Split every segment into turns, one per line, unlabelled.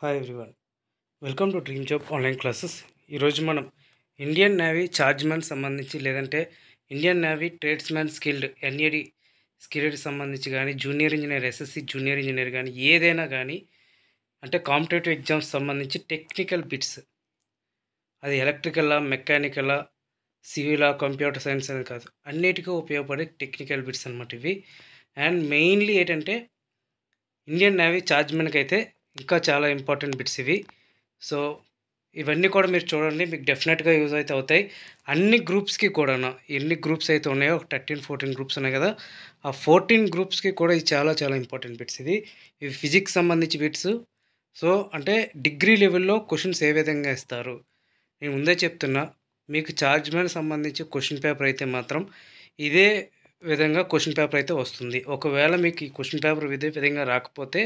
Hi everyone welcome to Dream Job online classes ఈరోజు మనం Indian navy ఛార్జ్మెన్ సంబంధించి లేదంటే Indian Navy tradesmen skilled NAD skilled సంబంధించి కానీ junior engineer SSC junior engineer కానీ ఏదైనా కానీ అంటే కాంపిటేటివ్ ఎగ్జామ్స్ సంబంధించి టెక్నికల్ బిట్స్ అది ఎలక్ట్రికల్లా మెకానికల్లా సివిలా కంప్యూటర్ సైన్స్ అనేది కాదు. అన్నిటికీ ఉపయోగపడే టెక్నికల్ బిట్స్ అనమాట ఇవి. అండ్ మెయిన్లీ ఏంటంటే ఇండియన్ నేవీ ఛార్జ్మెన్కి అయితే ఇంకా చాలా ఇంపార్టెంట్ బిట్స్ ఇవి. సో ఇవన్నీ కూడా మీరు చూడండి మీకు డెఫినెట్గా యూజ్ అయితే అవుతాయి. అన్ని గ్రూప్స్కి కూడా ఎన్ని గ్రూప్స్ అయితే ఉన్నాయో ఒక థర్టీన్ ఫోర్టీన్ గ్రూప్స్ ఉన్నాయి కదా ఆ ఫోర్టీన్ గ్రూప్స్కి కూడా ఇది చాలా చాలా ఇంపార్టెంట్ బిట్స్ ఇది ఇవి ఫిజిక్స్ సంబంధించి బిట్స్ సో అంటే డిగ్రీ లెవెల్లో క్వశ్చన్స్ ఏ విధంగా ఇస్తారు? నేను ముందే చెప్తున్నా మీకు ఛార్జ్మెన్ సంబంధించి క్వశ్చన్ పేపర్ అయితే మాత్రం ఇదే విధంగా క్వశ్చన్ పేపర్ అయితే వస్తుంది. ఒకవేళ మీకు ఈ క్వశ్చన్ పేపర్ ఇదే విధంగా రాకపోతే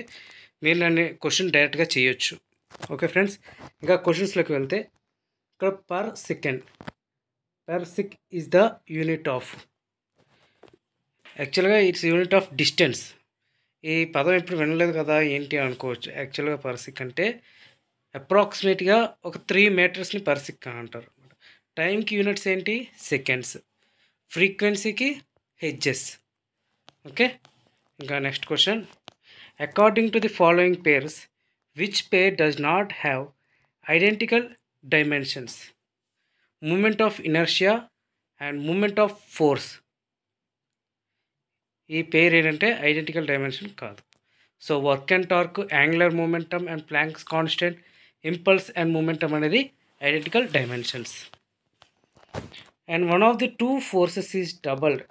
మీరు నన్ను క్వశ్చన్ డైరెక్ట్గా చేయొచ్చు. ఓకే ఫ్రెండ్స్ ఇంకా క్వశ్చన్స్లోకి వెళ్తే ఇక్కడ per second parsec is the unit of. యాక్చువల్గా ఇట్స్ యూనిట్ ఆఫ్ డిస్టెన్స్. ఈ పదం ఎప్పుడు వినలేదు కదా ఏంటి అనుకోవచ్చు. యాక్చువల్గా పర్సిక్ అంటే అప్రాక్సిమేట్గా ఒక త్రీ మీటర్స్ని పర్సిక్ అని అంటారు. టైంకి యూనిట్స్ ఏంటి? సెకండ్స్. ఫ్రీక్వెన్సీకి హెడ్జెస్ ఓకే ఇంకా next question according to the following pairs which pair does not have identical dimensions moment of inertia and moment of force ఈ పేర్ ఏంటంటే ఐడెంటికల్ డైమెన్షన్ కాదు. So work and torque angular momentum and Planck's constant impulse and momentum అనేది identical dimensions and one of the two forces is doubled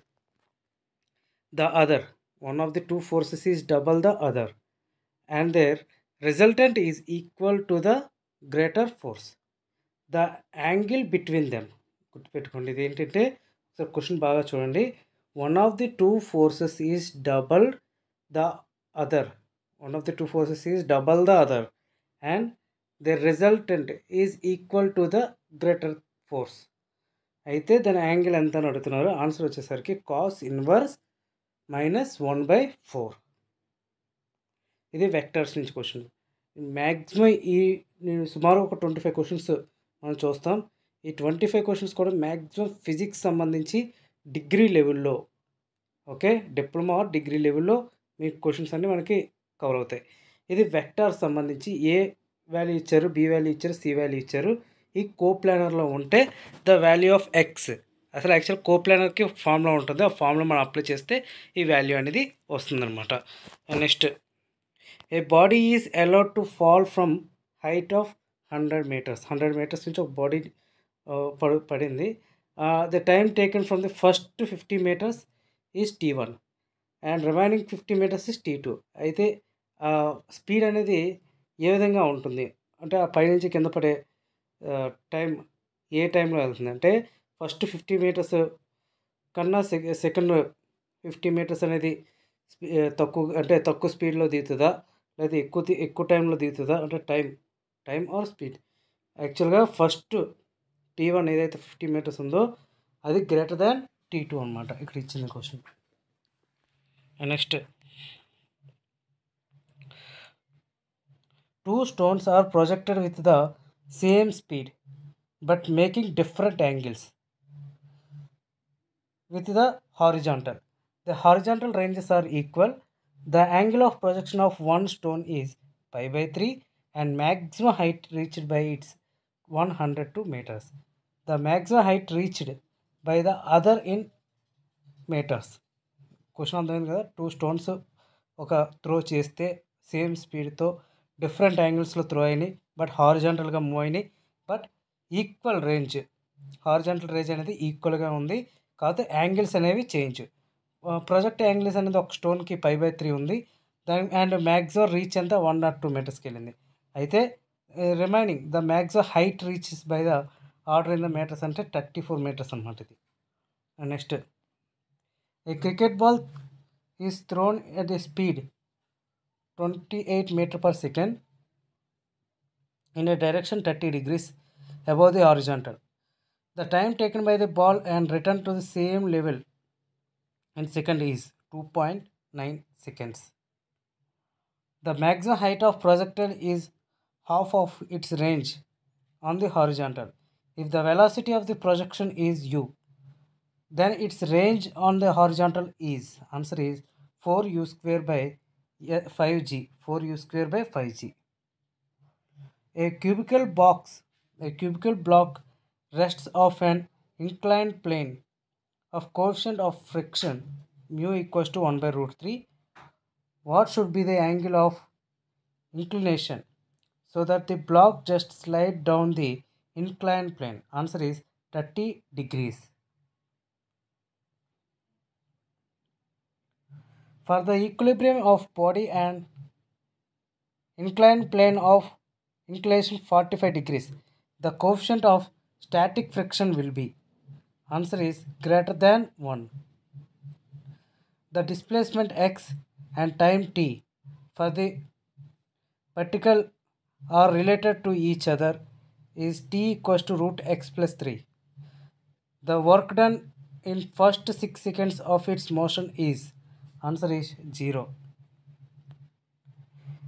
the other one of the two forces is double the other. And their resultant is equal to the greater force. The angle between them గుర్తుపెట్టుకోండి ఇది ఏంటంటే ఒకసారి question బాగా చూడండి. One of the two forces is double the other one of the two forces is double the other and the resultant is equal to the greater force అయితే దాని angle ఎంత అని అడుగుతున్నారు? ఆన్సర్ వచ్చేసరికి cos inverse minus one by four ఇది vectors నుంచి question maximum ఈ నేను సుమారు ఒక ట్వంటీ ఫైవ్ క్వశ్చన్స్ మనం చూస్తాం. ఈ ట్వంటీ ఫైవ్ క్వశ్చన్స్ కూడా మ్యాక్సిమం ఫిజిక్స్ సంబంధించి డిగ్రీ లెవెల్లో ఓకే డిప్లొమా ఆర్ డిగ్రీ లెవెల్లో మీకు క్వశ్చన్స్ అన్నీ మనకి కవర్ అవుతాయి. ఇది వెక్టార్ సంబంధించి ఏ వాల్యూ ఇచ్చారు బి వాల్యూ ఇచ్చారు సి వాల్యూ ఇచ్చారు. ఈ కో ప్లానర్లో ఉంటే ద వాల్యూ ఆఫ్ ఎక్స్ అసలు యాక్చువల్ కోప్లానర్కి ఫామ్లో ఉంటుంది. ఆ ఫామ్లో మనం అప్లై చేస్తే ఈ వాల్యూ అనేది వస్తుందన్నమాట. Next a body is allowed to fall from height of hundred metres. Hundred metres నుంచి ఒక బాడీ పడు పడింది. The time taken from the first fifty metres is T one and remaining fifty metres is T two. అయితే speed అనేది ఏ విధంగా ఉంటుంది? అంటే ఆ పైనుంచి కింద పడే టైం ఏ టైంలో వెళ్తుంది? అంటే ఫస్ట్ ఫిఫ్టీ మీటర్స్ కన్నా సెకండ్ ఫిఫ్టీ మీటర్స్ అనేది తక్కువ అంటే తక్కువ స్పీడ్లో దిగుతుందా? లేదా ఎక్కువ ఎక్కువ టైంలో దిగుతుందా? అంటే టైం టైం ఆర్ స్పీడ్? యాక్చువల్గా ఫస్ట్ టీ వన్ ఏదైతే ఫిఫ్టీ మీటర్స్ ఉందో అది గ్రేటర్ దాన్ టీ టూ అనమాట ఇక్కడ ఇచ్చిన question. Next. Two stones are projected with the same speed but making different angles. With the horizontal the horizontal ranges are equal the angle of projection of one stone is five by three and maximum height reached by its one hundred two metres the maximum height reached by the other in meters question అర్థమైంది కదా. Two stones ఒక throw చేస్తే same స్పీడ్తో different యాంగిల్స్లో throw అయినాయి but హారిజాంటల్గా move అయినాయి but equal range horizontal range అనేది ఈక్వల్గా ఉంది. కాకపోతే యాంగిల్స్ అనేవి చేంజ్. ప్రొజెక్ట్ యాంగిల్స్ అనేది ఒక స్టోన్కి ఫైవ్ బై త్రీ ఉంది. దాని అండ్ మ్యాక్సిమం రీచ్ ఎంత? వన్ నాట్ టూ మీటర్స్కి వెళ్ళింది. అయితే remaining the maximum height reaches by the order in the meters అంటే థర్టీ ఫోర్ మీటర్స్ అనమాట ఇది. Next a cricket ball is thrown at a speed twenty eight meter per second in a direction thirty degrees above the horizontal. The time taken by the ball and return to the same level in second is 2.9 seconds The maximum height of projectile is half of its range on the horizontal. If the velocity of the projection is u, then its range on the horizontal is answer is 4u square by uh, 5g 4u square by 5g a cubical box a cubical block rests of an inclined plane of coefficient of friction mu equals to 1 by root 3 what should be the angle of inclination? So that the block just slide down the inclined plane. Answer is 30 degrees. For the equilibrium of body and inclined plane of inclination 45 degrees the coefficient of static friction will be? Answer is greater than 1. The displacement x and time t for the particle are related to each other is t equals to root x plus 3. The work done in first 6 seconds of its motion is answer is 0.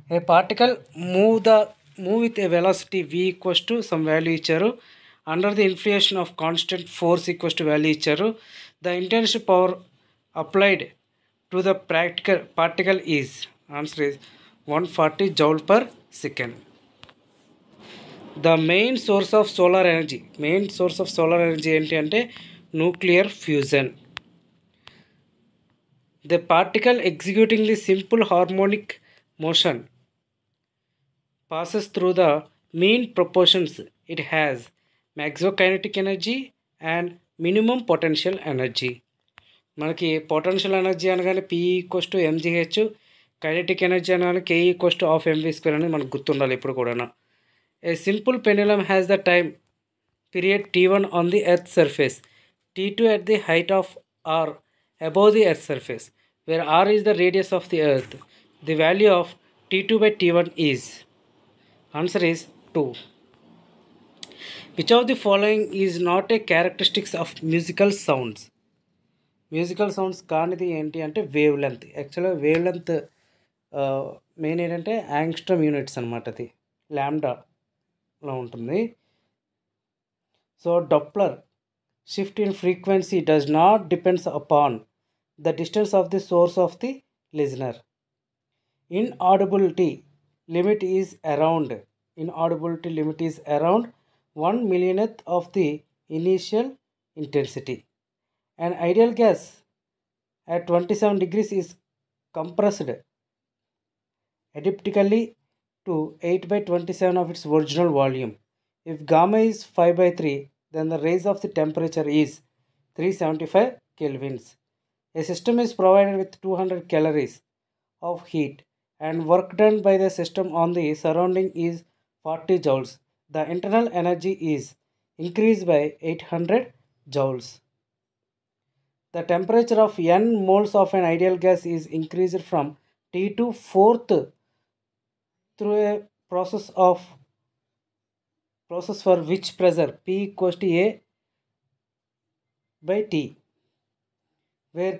A particle move the move with a velocity v equals to some value each arrow under the influence of constant force equals to value ఇచ్చారు. The intensive power applied to the practical particle is answer is one forty joule per second the main source of solar energy main source of solar energy ఏంటి అంటే nuclear fusion the particle executing the simple harmonic motion passes through the mean proportions it has. Max kinetic energy and minimum potential energy. మనకి potential energy అనగానే PE goes to MGH kinetic energy అనగానే KE goes to half MV square అనేది మనకు గుర్తుండాలి ఇప్పుడు కూడా a simple pendulum has the time period T one on the earth surface T two at the height of R above the earth surface where R is the radius of the earth the value of T two by T one is answer is two which of the following is not a characteristics of musical sounds musical sounds కానిది ఏంటి అంటే wave length యాక్చువల్గా wave length main ఏంటంటే angstrom units అనమాట అది. ల్యాండాలో ఉంటుంది. So Doppler shift in frequency does not depends upon the distance of the source of the listener in audibility limit is around in audibility limit is around 1 millionth of the initial intensity an ideal gas at 27 degrees is compressed elliptically to 8 by 27 of its original volume if gamma is 5 by 3 then the raise of the temperature is 375 kelvins. A system is provided with 200 calories of heat and work done by the system on the surrounding is 40 joules. The internal energy is increased by 800 joules. The temperature of n moles of an ideal gas is increased from T to fourth through a process of process for which pressure P equals to A by T, where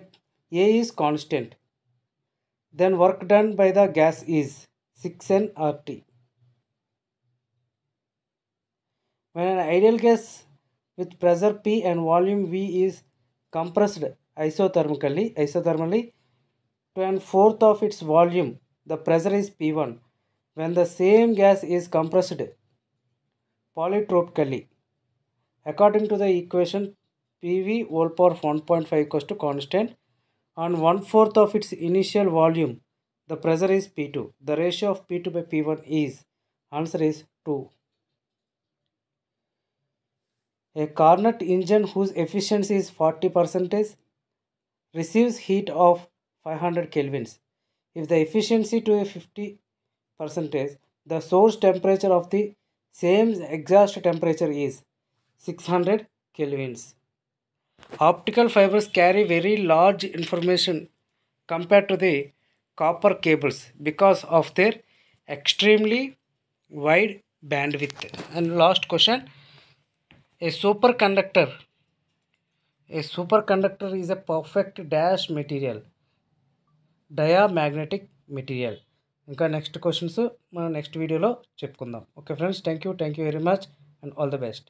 A is constant. Then work done by the gas is 6N RT. When an ideal gas with pressure P and volume V is compressed isothermically, isothermally to an fourth of its volume, the pressure is P1. When the same gas is compressed polytropically. According to the equation, PV whole power 1.5 equals to constant. On one fourth of its initial volume, the pressure is P2. The ratio of P2 by P1 is answer is 2. A Carnot engine whose efficiency is 40 percentage receives heat of 500 kelvins. If the efficiency to a 50 percentage, the source temperature of the same exhaust temperature is 600 kelvins. Optical fibers carry very large information compared to the copper cables because of their extremely wide bandwidth. And last question a superconductor. A superconductor is a perfect dash material, diamagnetic material. ఇంకా next questions మనం next వీడియోలో చెప్పుకుందాం okay friends thank you thank you very much and all the best